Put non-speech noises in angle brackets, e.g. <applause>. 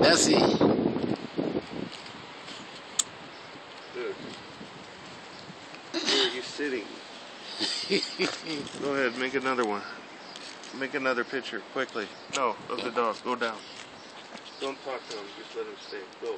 Bessie. Good. Where are you sitting? <laughs> Go ahead, make another one. Make another picture, quickly. No, of the dog. Go down. Don't talk to him, just let him stay. Go.